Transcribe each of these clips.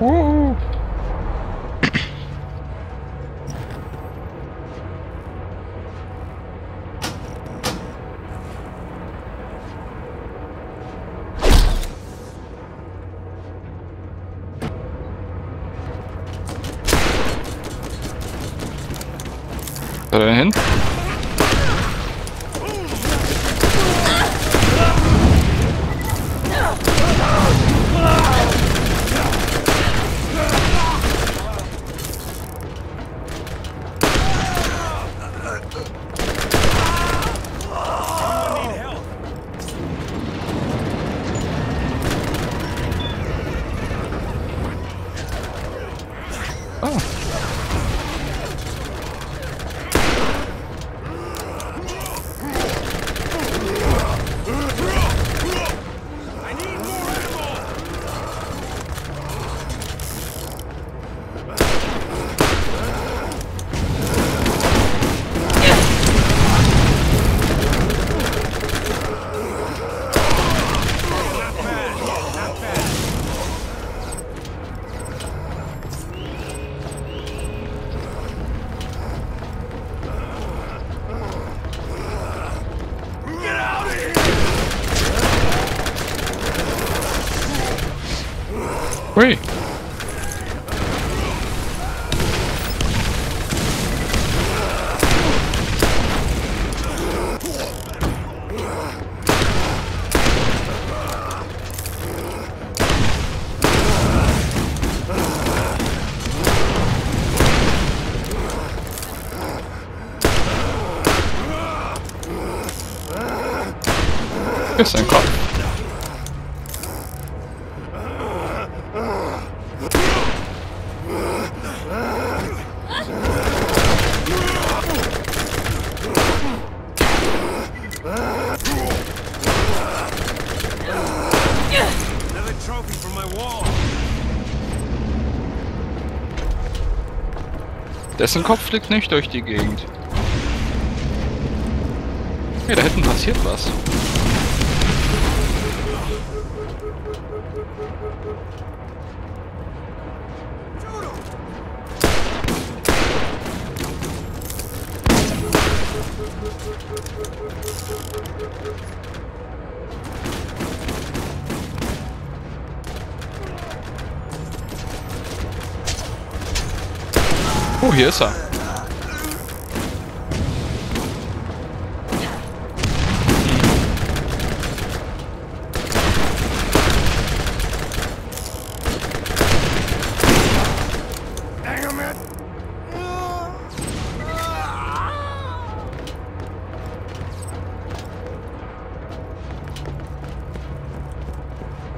Uh. Da hin? Ui. Ist ein Kopf. Dessen Kopf fliegt nicht durch die Gegend. Hey, da hinten passiert was. Oh, hier ist er.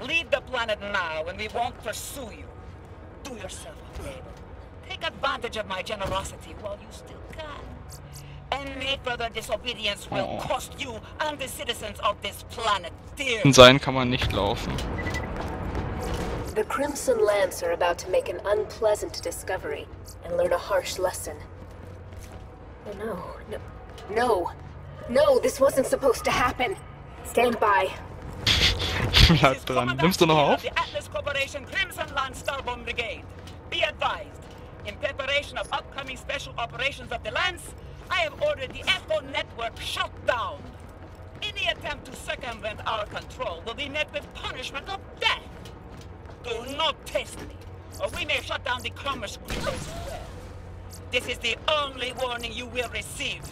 Leave the planet now, and we won't pursue you. Do yourself a favor. Take advantage of my generosity while you still can. Any further disobedience will Oh. cost you and the citizens of this planet dear. In sein kann man nicht laufen. The Crimson Lance are about to make an unpleasant discovery and learn a harsh lesson. Oh, no, no, no, no, this wasn't supposed to happen. Stand by. Bleib dran. Nimmst du noch auf? The Atlas Corporation Crimson Lance Starbomb Brigade. Be advised, in preparation of upcoming special operations of the Lance, I have ordered the Echo network shut down. Any attempt to circumvent our control will be met with punishment of death. Do not test me, or we may shut down the commerce grid as well. This is the only warning you will receive.